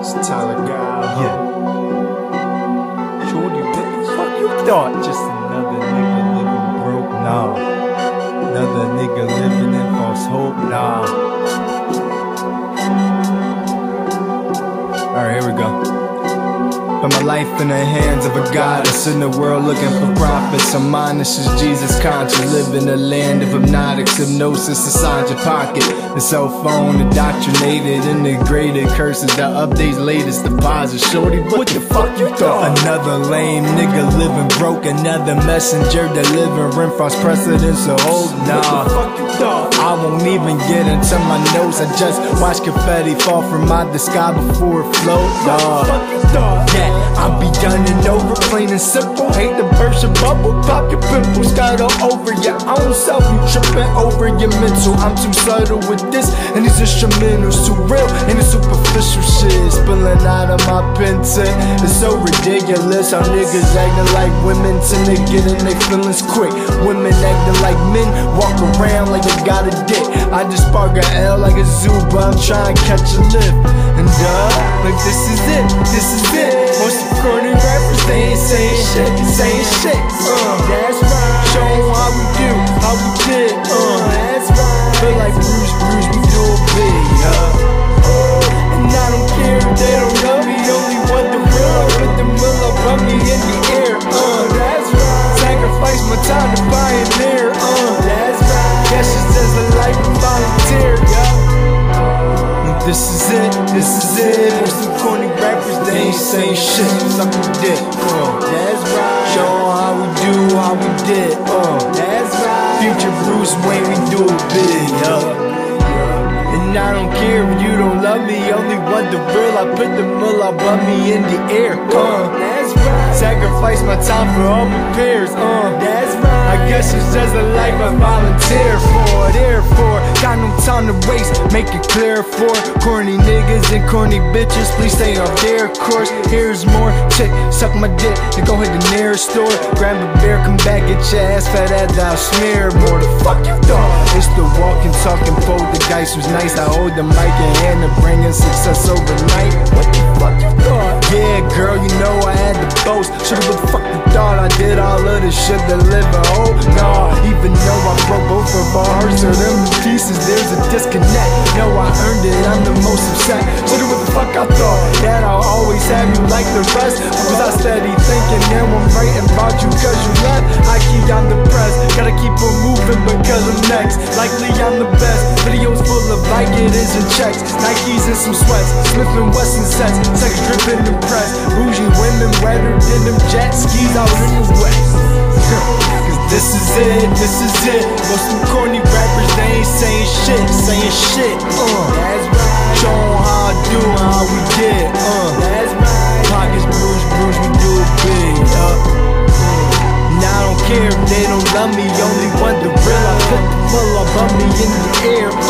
it's Tyler Gandy. Yeah. What the fuck you Thought just another nigga living broke, nah. Another nigga living in false hope, nah. Life in the hands of a goddess in the world looking for prophets. I'm honest as Jesus conscious. Live in a land of hypnotics, hypnosis inside your pocket. The cell phone indoctrinated, integrated curses. The updates, latest deposits. Shorty, what the fuck you thought? Another lame nigga living broke. Another messenger delivering false precedents. So hold nah. I won't even get into my notes. I just watch confetti fall from my the sky before it float. Nah. Yeah, I'll be done and over, plain and simple. Hate to burst your bubble, pop your pimples, start all over your own self. You tripping over your mental. I'm too subtle with this, and these instrumentals too real, and the superficial shit spilling out of my pen set. It's so ridiculous how niggas acting like women till they get in their feelings quick. Women acting like men, walk around like they got a dick. I just spark a L like a zoo, but I'm trying to catch a lift. And uh, like this is it, this is it. Most of corny rappers, they ain't saying shit, saying shit. Uh, that's right. Show 'em how we do, how we did. Uh, that's right. Feel like Bruce, Bruce, we do it big. Uh, and I don't care if they don't know me, only want the real. Put the mill up on me in the air. Uh, that's right. Sacrifice my time to pioneer. Uh, that's right. Guess it's just a life of volunteer. Yeah. This is it, this is it. Most of corny rappers, they ain't saying shit. Suck a dick. Uh, that's right. Show how we do, how we did. Uh, that's right. Future Bruce Wayne, we do it big. And I don't care if you don't love me, only want the real. I put the mill above me in the air. Uh, that's right. Sacrifice my time for all my peers. Uh, that's right. I guess it's just a life I volunteer for. Therefore, got no time to waste. Make it clear for corny niggas and corny bitches. Please stay off their course. Here's more. Chick, suck my dick. Then go hit the nearest store. Grab a beer, come back, get your ass fat as I'll smear more. The fuck you thought? It's the dice was nice. I hold the mic in hand to bring in success overnight. What the fuck you thought? Yeah, girl, you know I had to boast. Should've what the fuck you thought? I did all of this shit to live a hope. Nah, even though I broke both of our hearts or them pieces, there's a disconnect. No, I earned it, I'm the most upset. Should've what the fuck I thought? That I'll always have you like the rest. Cause I steady thinking now I'm writing about you some sweats. And Wesson sets. Sex dripping and press. Bougie women wetter than them jet skis out in the west. Cause this is it, this is it. Most them corny rappers, they ain't saying shit, saying shit. Uh, that's right. Show 'em how I do, how we did. Uh, that's right. Pockets bruise, bruise, we do it big. Uh, and I don't care if they don't love me, only want the real. I put the full above me in the air.